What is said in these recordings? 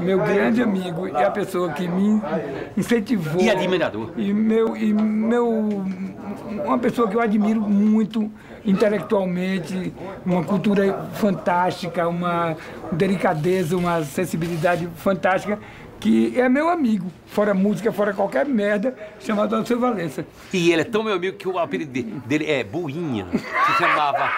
Meu grande amigo e a pessoa que me incentivou. E admirador. E meu, e meu, uma pessoa que eu admiro muito intelectualmente, uma cultura fantástica, uma delicadeza, uma sensibilidade fantástica que é meu amigo, fora música, fora qualquer merda, chamado Alceu Valença. E ele é tão meu amigo que o apelido dele é Buinha, que chamava.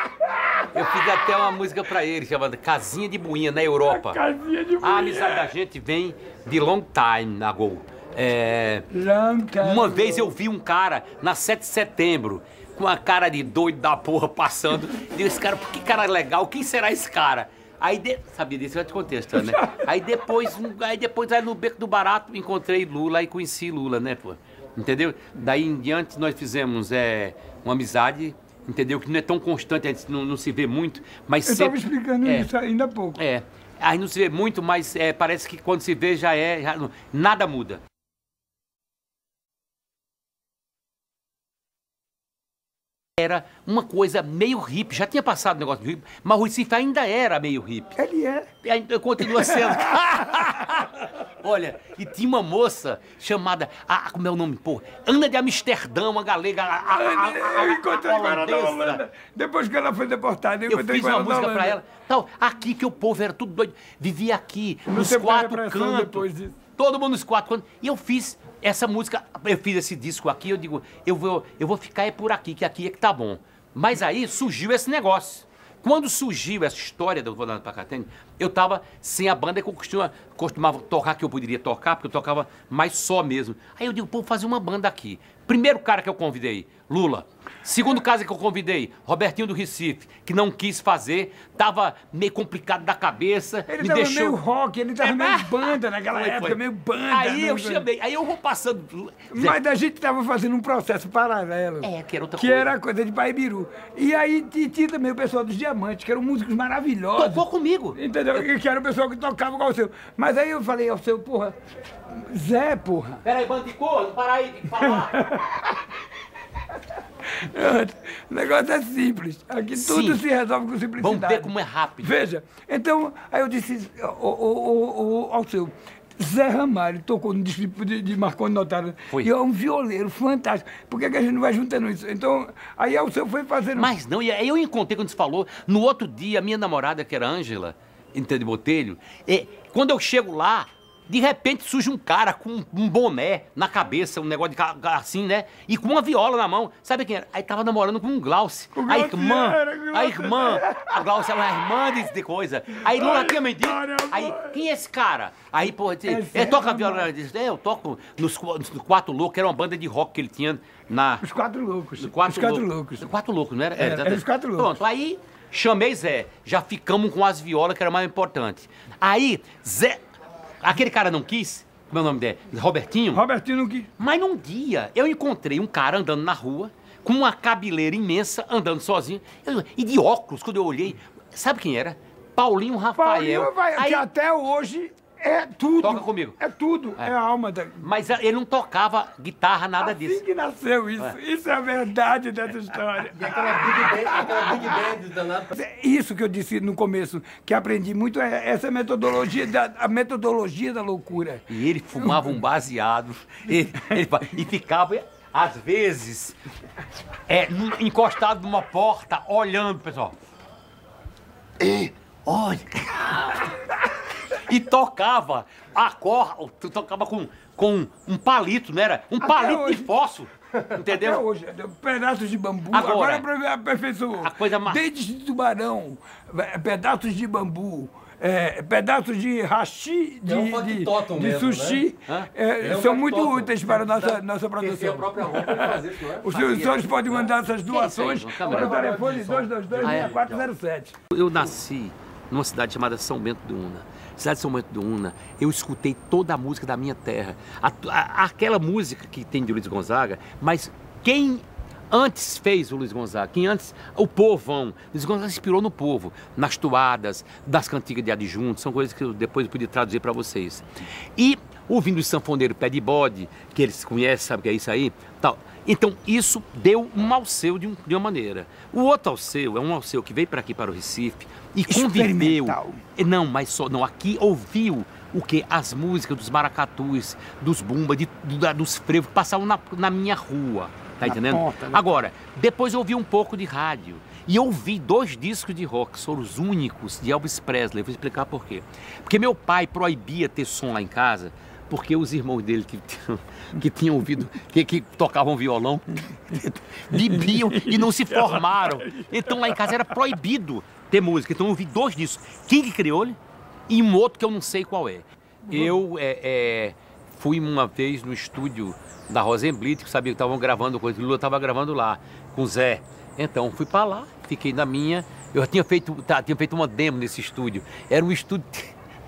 Eu fiz até uma música pra ele, chamada Casinha de Buinha, na Europa. Casinha de A amizade da gente vem de long time ago. É, Long time uma vez eu vi um cara na 7 de setembro, com a cara de doido da porra passando. E disse, esse cara, que cara legal, quem será esse cara? Aí, de... sabia disso, eu já te história, né? Aí depois, aí depois, aí no Beco do Barato, encontrei Lula e conheci Lula, né, pô? Entendeu? Daí em diante nós fizemos é, uma amizade, entendeu? Que não é tão constante, a gente não, não se vê muito, mas Eu estava sempre... explicando é, isso ainda há pouco. É, aí não se vê muito, mas é, parece que quando se vê já é, já nada muda. Era uma coisa meio hippie, já tinha passado o negócio do hippie, mas o Recife ainda era meio hippie. Ele é. Ainda continua sendo. Olha, e tinha uma moça chamada. Ah, como é o nome? Pô, Ana de Amsterdã, uma galega. a- a- a- a- Eu encontrei com ela na. Holanda. Depois que ela foi deportada, eu Eu encontrei fiz uma música pra ela. Tal, aqui que o povo era tudo doido. Vivia aqui, nos quatro cantos. Todo mundo nos quatro cantos. E eu fiz essa música, eu fiz esse disco aqui, eu digo, eu vou, eu vou ficar é por aqui, que aqui é que tá bom. Mas aí surgiu esse negócio. Quando surgiu essa história do Volando pra Catene, eu tava sem a banda que eu costuma, costumava tocar, que eu poderia tocar, porque eu tocava mais só mesmo. Aí eu digo, pô, vou fazer uma banda aqui. Primeiro cara que eu convidei, Lula. Segundo casa que eu convidei, Robertinho do Recife, que não quis fazer, tava meio complicado da cabeça, Ele me deixou... meio rock, ele tava meio banda naquela Foi, época, foi. meio banda. Aí eu chamei, aí eu vou passando... Mas a gente tava fazendo um processo paralelo. É, que era outra que coisa. era coisa de Baibiru. E aí tinha também o pessoal dos Diamantes, que eram músicos maravilhosos. Tocou comigo. Entendeu? Que era o pessoal que tocava com o seu. Mas aí eu falei ao seu, porra, Zé, porra. Peraí, bando de corno, para aí de falar. O negócio é simples. Aqui tudo Sim. se resolve com simplicidade. Vamos ver como é rápido. Veja, então, aí eu disse o, o, o, o, ao seu. Zé Ramalho tocou no discípulo de, de Marconi Notário. Foi. E é um violeiro fantástico. Por que, que a gente não vai juntando isso? Então, aí ao seu foi fazendo. Mas não, e aí eu encontrei quando você falou, no outro dia, a minha namorada, que era Ângela, entende, Botelho, é, quando eu chego lá, de repente surge um cara com um boné na cabeça, um negócio de assim, né? E com uma viola na mão. Sabe quem era? Aí tava namorando com um Glauce. O A irmã, era, a irmã, a Glauce era uma irmã de, de coisa. Aí Lula tinha me dito, história aí, quem é esse cara? Aí, pô, ele, É ele toca viola, disse, é, eu toco nos, nos Quatro Loucos, era uma banda de rock que ele tinha na... Os quatro loucos. Os quatro, os quatro loucos. Os quatro loucos, não era? Era, era exatamente. os quatro loucos. Pronto, aí chamei Zé. Já ficamos com as violas, que era mais importante. Aí, Zé. Aquele cara não quis, meu nome dele, Robertinho. Robertino que. Mas num dia eu encontrei um cara andando na rua, com uma cabeleira imensa, andando sozinho, eu- e de óculos, quando eu olhei. Sabe quem era? Paulinho Rafael. Paulinho vai, Aí- que até hoje é tudo. Toca comigo. É tudo. É, a alma da. Mas ele não tocava guitarra, nada assim disso. que nasceu isso. Isso é a verdade dessa história. E aquela Big Band, aquela Big Band danada. Isso que eu disse no começo, que aprendi muito, é essa metodologia da, a metodologia da loucura. E ele fumava um baseado ele- ele e ficava, às vezes, é, encostado numa porta, olhando, pessoal. E, olha. E tocava a cor, tu tocava com, com um palito, não era? Um palito hoje. de fósforo, entendeu? Até hoje, pedaços de bambu. Agora, Agora, aperfeiçoou. a coisa mais- Dentes de tubarão, eh, pedaços de bambu. eh, pedaços de hashi, de, É um de, de mesmo, sushi, né? é um são muito úteis para a nossa, Precisa nossa produção. própria roupa fazer é? Os seus senhores podem mandar essas doações para o telefone 222-6407. Eu nasci numa cidade chamada São Bento do Una. Cidade de São Bento do Una, eu escutei toda a música da minha terra. A- a- aquela música que tem de Luiz Gonzaga, mas quem antes fez o Luiz Gonzaga, quem antes, o povão. Luiz Gonzaga inspirou no povo, nas toadas, das cantigas de adjunto, são coisas que eu depois podia traduzir para vocês. E ouvindo o sanfoneiro pé de bode, que eles conhecem, sabe o que é isso aí, tal. Então, isso deu um alceu de, um- de uma maneira. O outro alceu é um alceu que veio para aqui, para o Recife, e conviveu. E Não, mas só, não, aqui ouviu o que? As músicas dos maracatus, dos bumba, de, do- dos frevos que passavam na, na minha rua, tá Na entendendo? ponta, na Agora, depois eu ouvi um pouco de rádio. E eu ouvi dois discos de rock, foram os únicos de Elvis Presley. Vou explicar por quê. Porque meu pai proibia ter som lá em casa, porque os irmãos dele que, que tinham ouvido, que, que tocavam violão, bebiam e não se formaram. Então lá em casa era proibido ter música. Então eu ouvi dois discos. King Creole e um outro que eu não sei qual é. Eu é, é, fui uma vez no estúdio da Rosenblit, que sabia que estavam gravando coisa, o Lula estava gravando lá com o Zé. Então fui para lá, fiquei na minha. Eu tinha feito, tá, tinha feito uma demo nesse estúdio. Era um estúdio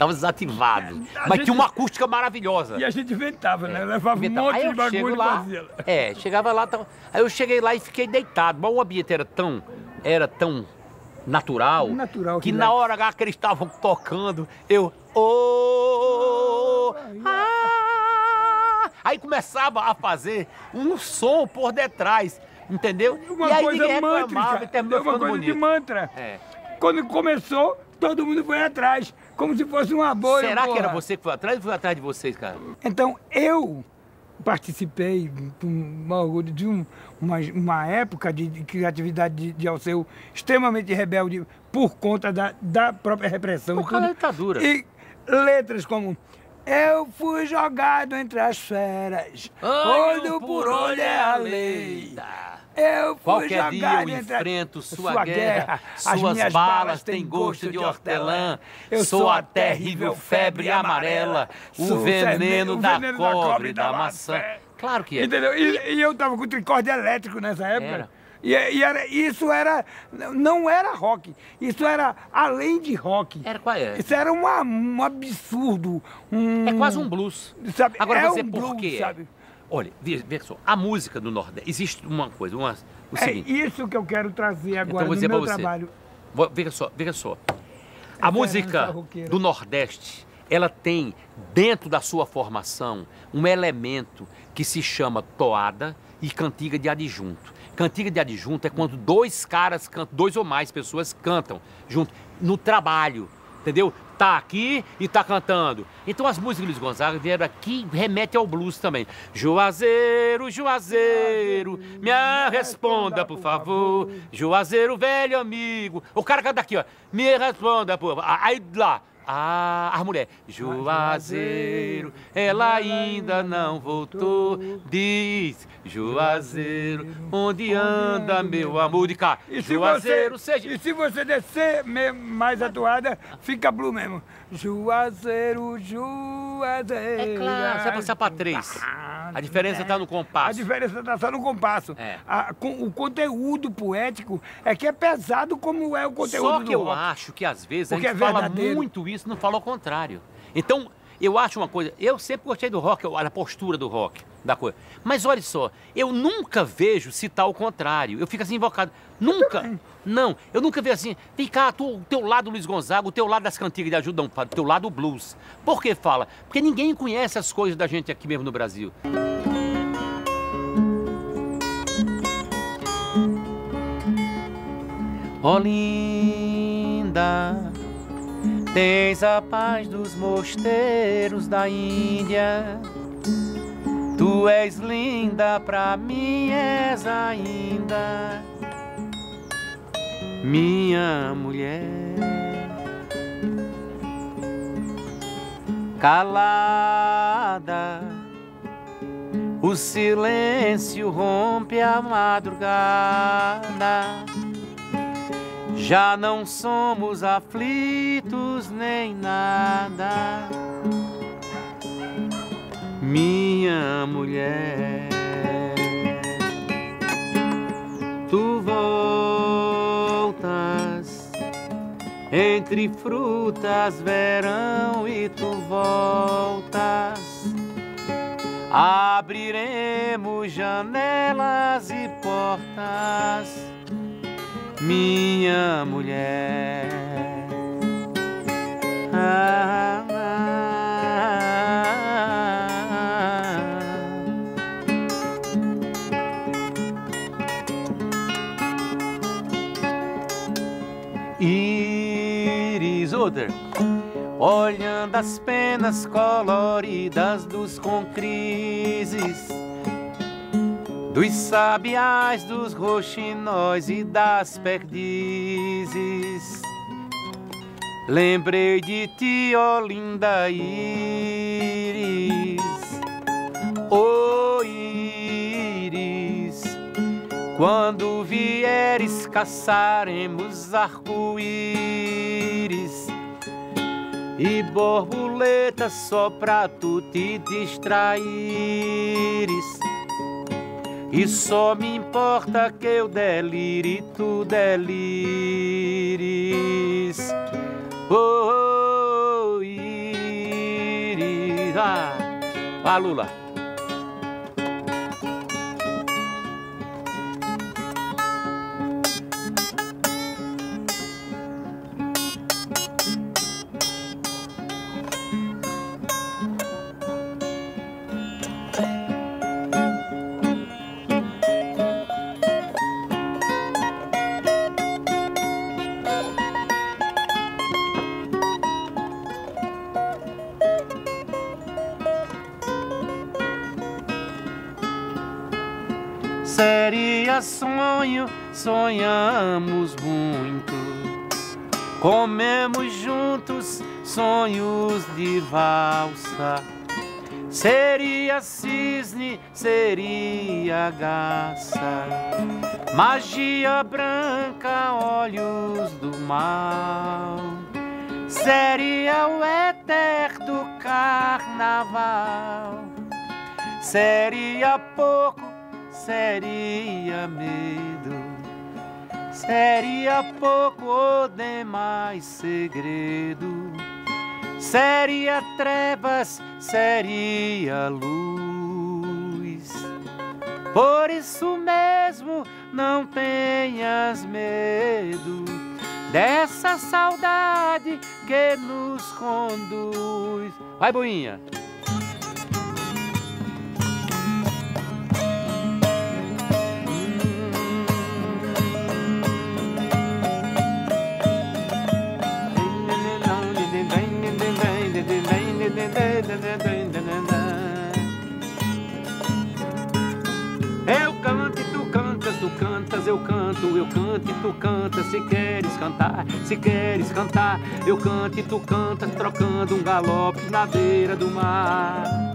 estava desativado, A mas gente- tinha uma acústica maravilhosa. E a gente inventava, né? Levava um Inventava. monte Aí de eu bagulho chego lá. É, chegava lá, tava- aí eu cheguei lá e fiquei deitado. Mas o ambiente era tão, era tão natural, Natural, que que na hora H que eles estavam tocando, eu. Oh, ah, aí começava a fazer um som por detrás, entendeu? Uma e aí coisa ninguém reclamava mântrica. e terminou uma ficando coisa de bonito. mantra. É. Quando começou, todo mundo foi atrás. Como se fosse uma bolha. Será que era porra. você que foi atrás ou foi atrás de vocês, cara? Então, eu participei com de um- uma, uma época de, de criatividade de, de Alceu extremamente rebelde por conta da, da própria repressão Por causa da ditadura. E letras como Eu fui jogado entre as feras, olho por olho é a lei. Eu Qualquer dia eu enfrento sua, guerra, As suas balas têm gosto de hortelã. Eu sou a terrível febre amarela, o veneno da veneno cobre e da maçã. Claro que é. Entendeu? E, e eu tava com tricorde elétrico nessa época. Era. E, e era, isso era. Não era rock. Isso era além de rock. Era qual é? Isso era uma- um absurdo. Um, É quase um blues. Sabe? Agora é dizer um por blues, quê. sabe? Olha, veja, só, a música do Nordeste, existe uma coisa, uma, o É seguinte. isso que eu quero trazer agora Então vou no meu você. trabalho. Veja só, veja só. A Essa música do Nordeste, ela tem dentro da sua formação um elemento que se chama toada e cantiga de adjunto. Cantiga de adjunto é quando dois caras cantam, dois ou mais pessoas cantam junto no trabalho, entendeu? Tá aqui e tá cantando. Então as músicas do Luiz Gonzaga vieram aqui remete ao blues também. Juazeiro, Juazeiro, me responda por favor. Juazeiro, velho amigo. O cara canta aqui, ó. Me responda por favor. Aí lá. Ah, as mulheres. Juazeiro, ela ainda não voltou. Diz, Juazeiro, onde anda meu amor de cá? E se, Juazeiro, você, seja. e se você descer mais atuada, fica blue mesmo. Juazeiro, Juazeiro. É claro, você vai passar pra três. A diferença tá no A compasso. diferença está só no compasso. É. A- com- o conteúdo poético é que é pesado como é o conteúdo Só do que eu rock. acho que às vezes Porque a gente é fala muito isso não fala o contrário. Então, eu acho uma coisa, eu sempre gostei do rock, a postura do rock, da coisa. Mas olha só, eu nunca vejo citar o contrário. Eu fico assim invocado. Nunca. Não, eu nunca vejo assim, vem cá, tu, o teu lado Luiz Gonzaga, o teu lado das cantigas de ajuda, o teu lado blues. Por que fala? Porque ninguém conhece as coisas da gente aqui mesmo no Brasil. Ó linda, tens a paz dos mosteiros da Índia. Tu és linda, pra mim és ainda minha mulher. Calada, o silêncio rompe a madrugada. Já não somos aflitos nem nada, minha mulher. Tu voltas entre frutas, verão e tu voltas. Abriremos janelas e portas minha mulher. Ah, ah, ah, Iris Oder olhando as penas coloridas dos concrizes dos sabiás, dos roxinóis e das perdizes. Lembrei de ti, ó linda íris, ó íris, quando vieres caçaremos arco-íris e borboletas só pra tu te distraires. E só me importa que eu delire, tu delires. Oh, oh, íris. Ah, ah, Lula. Sonho, sonhamos muito. Comemos juntos sonhos de valsa. Seria cisne, seria garça. Magia branca, olhos do mal. Seria o eterno carnaval. Seria pouco seria medo, seria pouco ou demais segredo, seria trevas, seria luz. Por isso mesmo não tenhas medo dessa saudade que nos conduz. Vai, boinha! Tu cantas, eu canto, eu canto e tu cantas. Se queres cantar, se queres cantar, eu canto e tu cantas, trocando um galope na beira do mar.